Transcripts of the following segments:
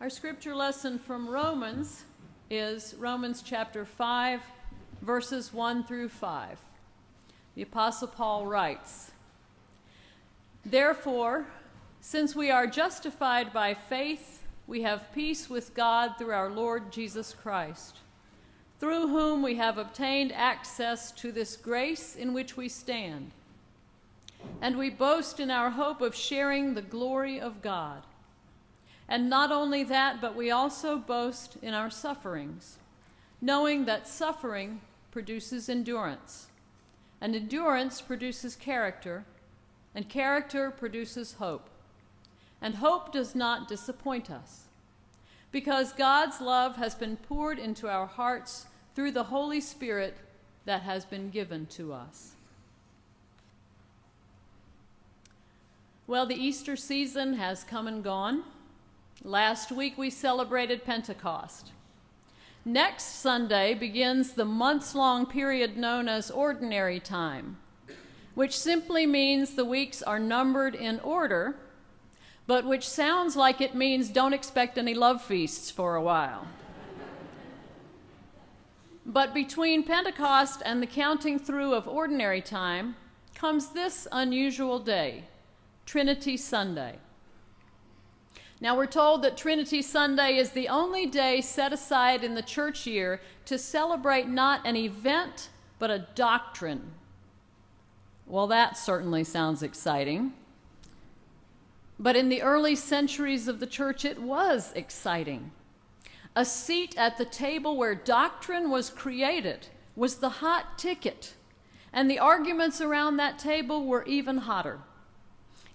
Our scripture lesson from Romans is Romans chapter 5, verses 1 through 5. The Apostle Paul writes Therefore, since we are justified by faith, we have peace with God through our Lord Jesus Christ, through whom we have obtained access to this grace in which we stand. And we boast in our hope of sharing the glory of God. And not only that, but we also boast in our sufferings, knowing that suffering produces endurance, and endurance produces character, and character produces hope. And hope does not disappoint us, because God's love has been poured into our hearts through the Holy Spirit that has been given to us. Well, the Easter season has come and gone. Last week we celebrated Pentecost. Next Sunday begins the months long period known as Ordinary Time, which simply means the weeks are numbered in order, but which sounds like it means don't expect any love feasts for a while. but between Pentecost and the counting through of Ordinary Time comes this unusual day, Trinity Sunday. Now, we're told that Trinity Sunday is the only day set aside in the church year to celebrate not an event, but a doctrine. Well, that certainly sounds exciting. But in the early centuries of the church, it was exciting. A seat at the table where doctrine was created was the hot ticket, and the arguments around that table were even hotter.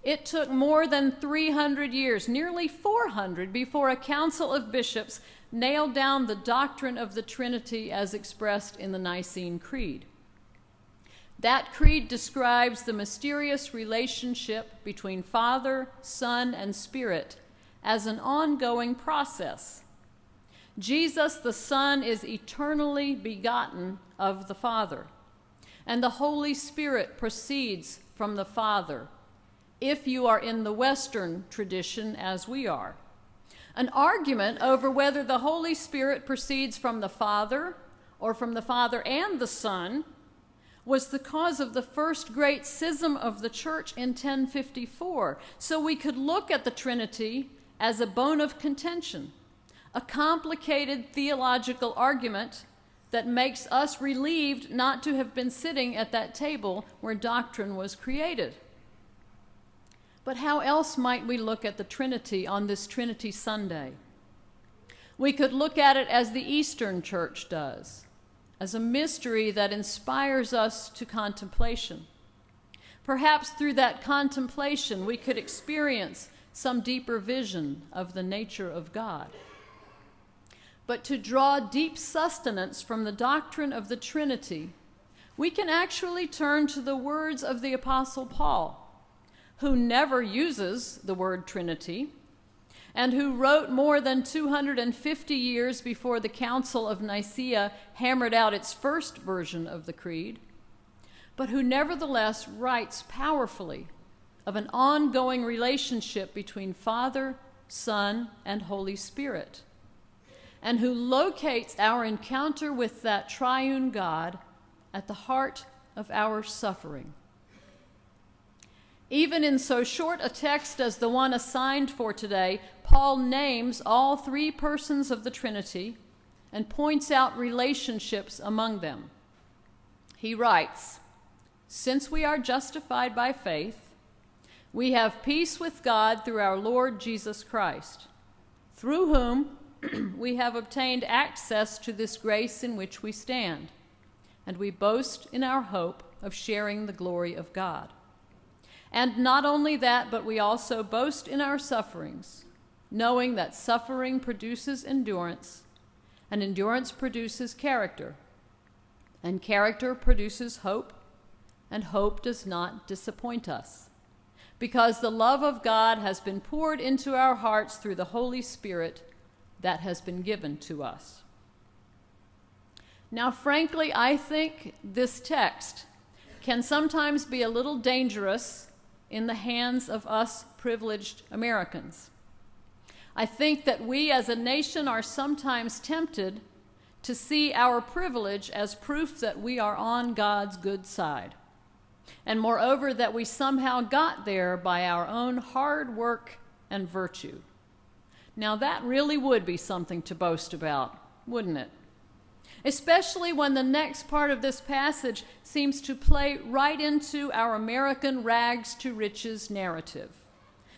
It took more than 300 years, nearly 400, before a council of bishops nailed down the doctrine of the Trinity as expressed in the Nicene Creed. That creed describes the mysterious relationship between Father, Son, and Spirit as an ongoing process. Jesus, the Son, is eternally begotten of the Father, and the Holy Spirit proceeds from the Father if you are in the Western tradition as we are. An argument over whether the Holy Spirit proceeds from the Father or from the Father and the Son was the cause of the first great schism of the church in 1054. So we could look at the Trinity as a bone of contention, a complicated theological argument that makes us relieved not to have been sitting at that table where doctrine was created. But how else might we look at the Trinity on this Trinity Sunday? We could look at it as the Eastern Church does, as a mystery that inspires us to contemplation. Perhaps through that contemplation, we could experience some deeper vision of the nature of God. But to draw deep sustenance from the doctrine of the Trinity, we can actually turn to the words of the Apostle Paul who never uses the word Trinity, and who wrote more than 250 years before the Council of Nicaea hammered out its first version of the Creed, but who nevertheless writes powerfully of an ongoing relationship between Father, Son, and Holy Spirit, and who locates our encounter with that triune God at the heart of our suffering. Even in so short a text as the one assigned for today, Paul names all three persons of the Trinity and points out relationships among them. He writes, Since we are justified by faith, we have peace with God through our Lord Jesus Christ, through whom we have obtained access to this grace in which we stand, and we boast in our hope of sharing the glory of God. And not only that, but we also boast in our sufferings, knowing that suffering produces endurance, and endurance produces character, and character produces hope, and hope does not disappoint us. Because the love of God has been poured into our hearts through the Holy Spirit that has been given to us. Now, frankly, I think this text can sometimes be a little dangerous in the hands of us privileged Americans. I think that we as a nation are sometimes tempted to see our privilege as proof that we are on God's good side. And moreover, that we somehow got there by our own hard work and virtue. Now, that really would be something to boast about, wouldn't it? Especially when the next part of this passage seems to play right into our American rags to riches narrative.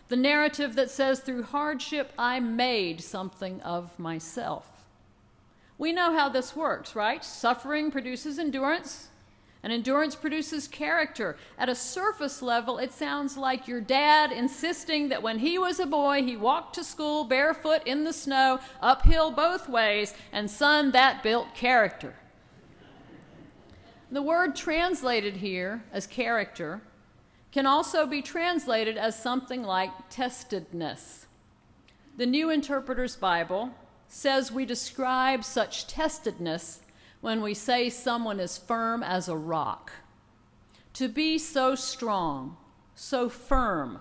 The narrative that says, through hardship, I made something of myself. We know how this works, right? Suffering produces endurance, and endurance produces character. At a surface level, it sounds like your dad insisting that when he was a boy, he walked to school barefoot in the snow, uphill both ways, and son, that built character. The word translated here as character can also be translated as something like testedness. The New Interpreter's Bible says we describe such testedness when we say someone is firm as a rock. To be so strong, so firm,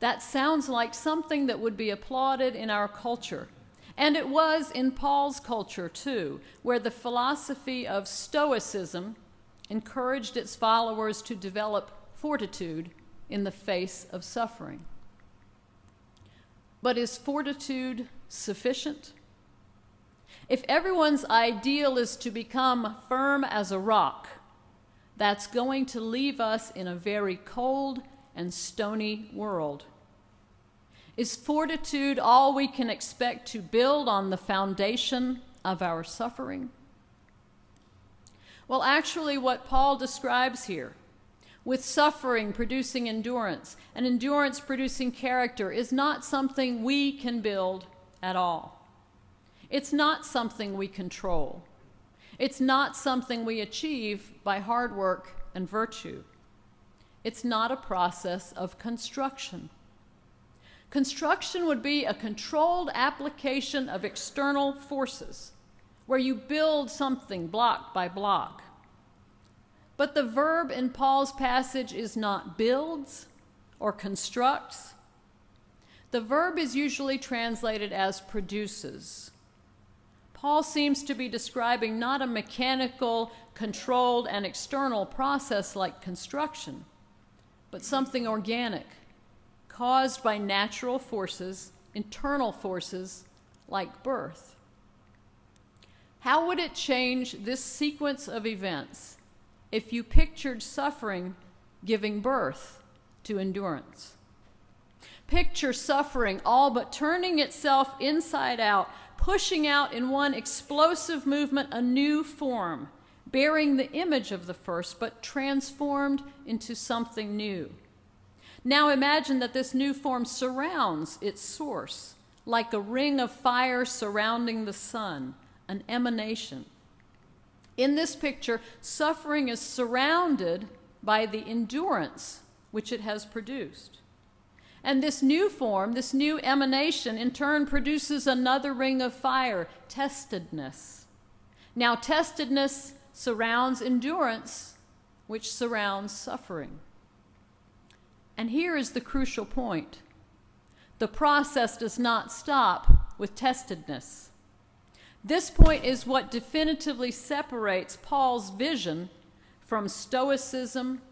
that sounds like something that would be applauded in our culture. And it was in Paul's culture too, where the philosophy of Stoicism encouraged its followers to develop fortitude in the face of suffering. But is fortitude sufficient? If everyone's ideal is to become firm as a rock, that's going to leave us in a very cold and stony world. Is fortitude all we can expect to build on the foundation of our suffering? Well, actually, what Paul describes here with suffering producing endurance and endurance producing character is not something we can build at all. It's not something we control. It's not something we achieve by hard work and virtue. It's not a process of construction. Construction would be a controlled application of external forces where you build something block by block. But the verb in Paul's passage is not builds or constructs. The verb is usually translated as produces. Paul seems to be describing not a mechanical, controlled, and external process like construction, but something organic, caused by natural forces, internal forces like birth. How would it change this sequence of events if you pictured suffering giving birth to endurance. Picture suffering all but turning itself inside out, pushing out in one explosive movement a new form, bearing the image of the first, but transformed into something new. Now imagine that this new form surrounds its source, like a ring of fire surrounding the sun, an emanation. In this picture, suffering is surrounded by the endurance which it has produced. And this new form, this new emanation, in turn produces another ring of fire, testedness. Now, testedness surrounds endurance, which surrounds suffering. And here is the crucial point the process does not stop with testedness. This point is what definitively separates Paul's vision from Stoicism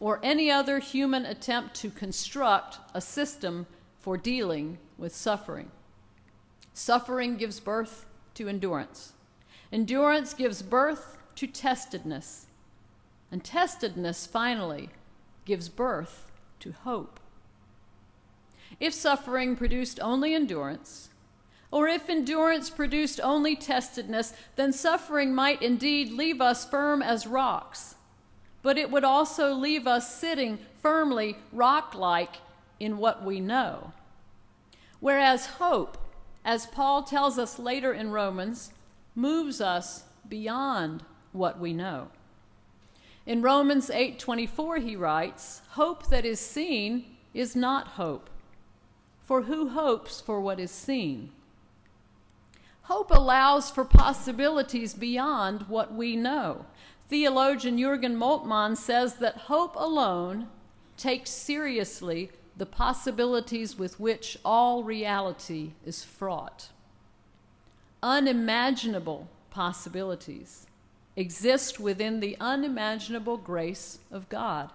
or any other human attempt to construct a system for dealing with suffering. Suffering gives birth to endurance. Endurance gives birth to testedness. And testedness, finally, gives birth to hope. If suffering produced only endurance, or if endurance produced only testedness, then suffering might indeed leave us firm as rocks, but it would also leave us sitting firmly rock like in what we know. Whereas hope, as Paul tells us later in Romans, moves us beyond what we know. In Romans 8:24 he writes, "Hope that is seen is not hope. For who hopes for what is seen?" Hope allows for possibilities beyond what we know. Theologian Jurgen Moltmann says that hope alone takes seriously the possibilities with which all reality is fraught. Unimaginable possibilities exist within the unimaginable grace of God,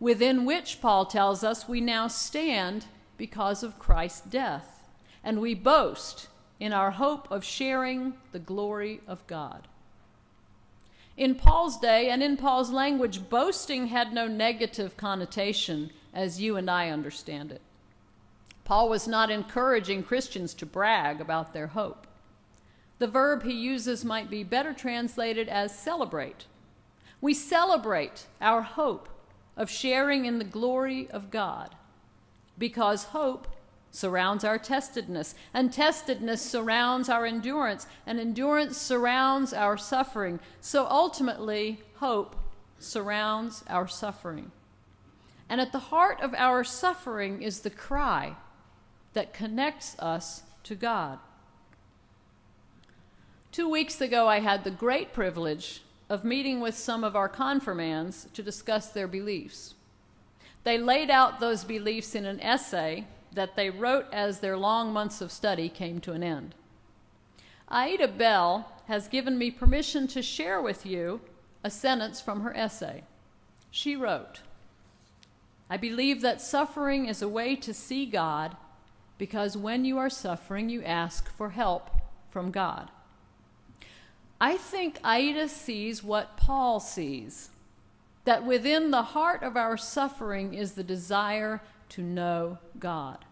within which, Paul tells us, we now stand because of Christ's death, and we boast in our hope of sharing the glory of God. In Paul's day and in Paul's language, boasting had no negative connotation as you and I understand it. Paul was not encouraging Christians to brag about their hope. The verb he uses might be better translated as celebrate. We celebrate our hope of sharing in the glory of God because hope surrounds our testedness, and testedness surrounds our endurance, and endurance surrounds our suffering. So ultimately, hope surrounds our suffering. And at the heart of our suffering is the cry that connects us to God. Two weeks ago, I had the great privilege of meeting with some of our confirmands to discuss their beliefs. They laid out those beliefs in an essay that they wrote as their long months of study came to an end. Aida Bell has given me permission to share with you a sentence from her essay. She wrote, I believe that suffering is a way to see God because when you are suffering, you ask for help from God. I think Aida sees what Paul sees that within the heart of our suffering is the desire to know God.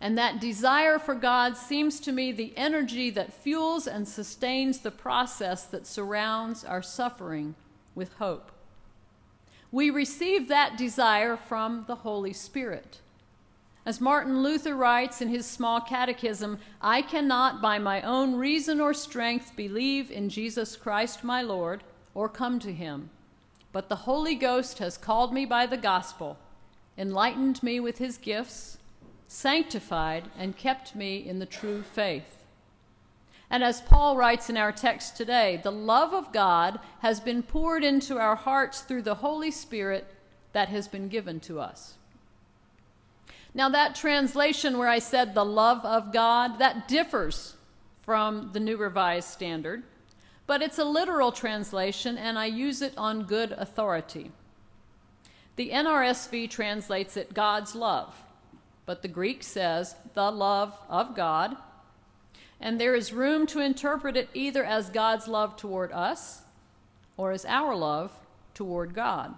And that desire for God seems to me the energy that fuels and sustains the process that surrounds our suffering with hope. We receive that desire from the Holy Spirit. As Martin Luther writes in his small catechism, I cannot by my own reason or strength believe in Jesus Christ my Lord or come to him, but the Holy Ghost has called me by the gospel enlightened me with his gifts, sanctified, and kept me in the true faith. And as Paul writes in our text today, the love of God has been poured into our hearts through the Holy Spirit that has been given to us. Now, that translation where I said the love of God, that differs from the New Revised Standard, but it's a literal translation and I use it on good authority. The NRSV translates it God's love, but the Greek says the love of God. And there is room to interpret it either as God's love toward us or as our love toward God.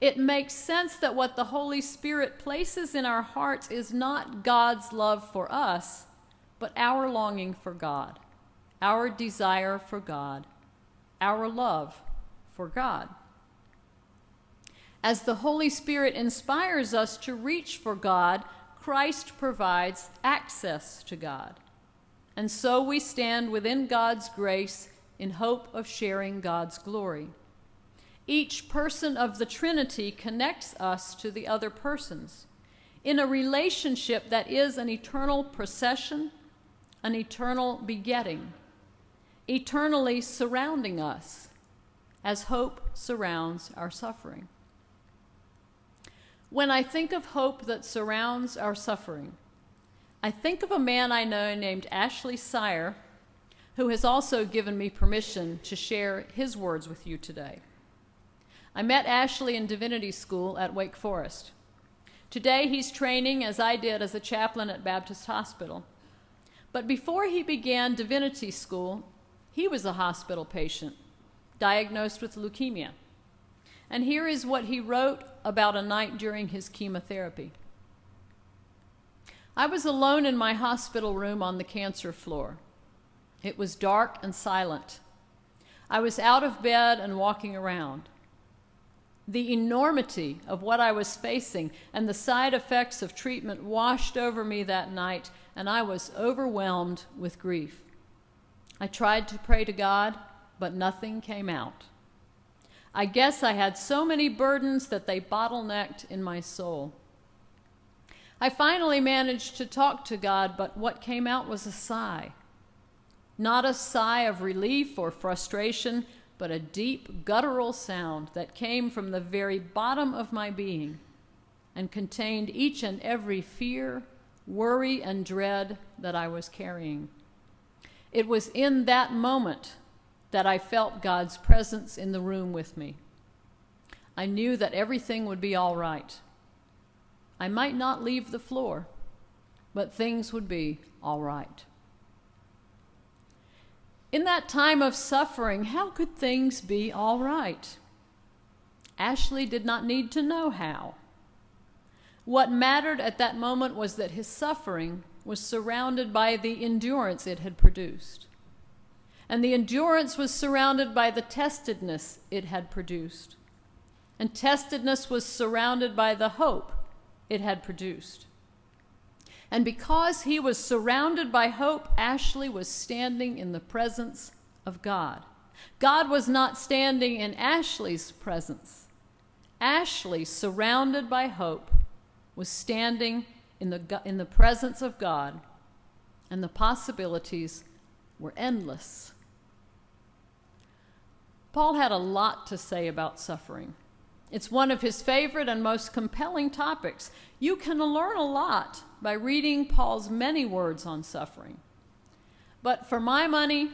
It makes sense that what the Holy Spirit places in our hearts is not God's love for us, but our longing for God, our desire for God, our love for God. As the Holy Spirit inspires us to reach for God, Christ provides access to God. And so we stand within God's grace in hope of sharing God's glory. Each person of the Trinity connects us to the other persons in a relationship that is an eternal procession, an eternal begetting, eternally surrounding us as hope surrounds our suffering. When I think of hope that surrounds our suffering, I think of a man I know named Ashley Sire, who has also given me permission to share his words with you today. I met Ashley in divinity school at Wake Forest. Today he's training, as I did, as a chaplain at Baptist Hospital. But before he began divinity school, he was a hospital patient diagnosed with leukemia. And here is what he wrote about a night during his chemotherapy. I was alone in my hospital room on the cancer floor. It was dark and silent. I was out of bed and walking around. The enormity of what I was facing and the side effects of treatment washed over me that night, and I was overwhelmed with grief. I tried to pray to God, but nothing came out. I guess I had so many burdens that they bottlenecked in my soul. I finally managed to talk to God, but what came out was a sigh. Not a sigh of relief or frustration, but a deep, guttural sound that came from the very bottom of my being. and contained each and every fear, worry, and dread that I was carrying. It was in that moment that I felt God's presence in the room with me. I knew that everything would be all right. I might not leave the floor, but things would be all right. In that time of suffering, how could things be all right? Ashley did not need to know how. What mattered at that moment was that his suffering was surrounded by the endurance it had produced. And the endurance was surrounded by the testedness it had produced. And testedness was surrounded by the hope it had produced. And because he was surrounded by hope, Ashley was standing in the presence of God. God was not standing in Ashley's presence. Ashley, surrounded by hope, was standing in the, in the presence of God, and the possibilities were endless. Paul had a lot to say about suffering. It's one of his favorite and most compelling topics. You can learn a lot by reading Paul's many words on suffering. But for my money,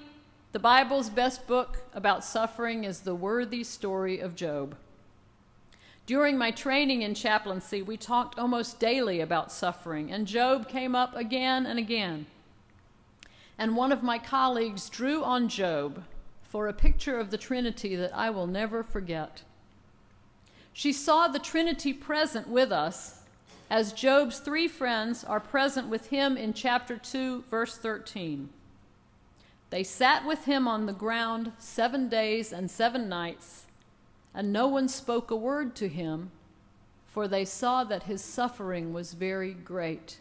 the Bible's best book about suffering is the worthy story of Job. During my training in chaplaincy, we talked almost daily about suffering, and Job came up again and again. And one of my colleagues drew on Job for a picture of the Trinity that I will never forget. She saw the Trinity present with us as Job's three friends are present with him in chapter 2, verse 13. They sat with him on the ground seven days and seven nights, and no one spoke a word to him, for they saw that his suffering was very great.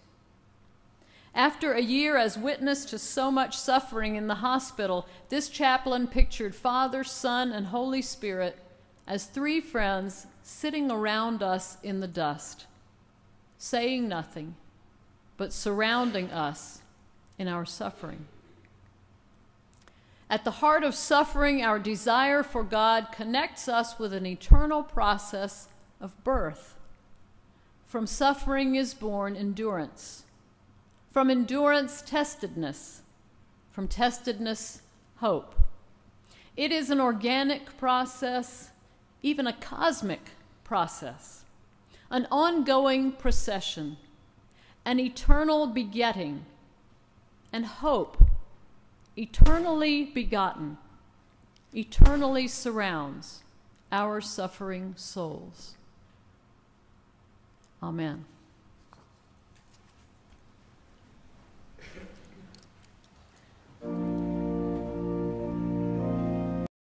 After a year as witness to so much suffering in the hospital, this chaplain pictured Father, Son, and Holy Spirit as three friends sitting around us in the dust, saying nothing, but surrounding us in our suffering. At the heart of suffering, our desire for God connects us with an eternal process of birth. From suffering is born endurance. From endurance, testedness. From testedness, hope. It is an organic process even a cosmic process, an ongoing procession, an eternal begetting, and hope, eternally begotten, eternally surrounds our suffering souls. Amen.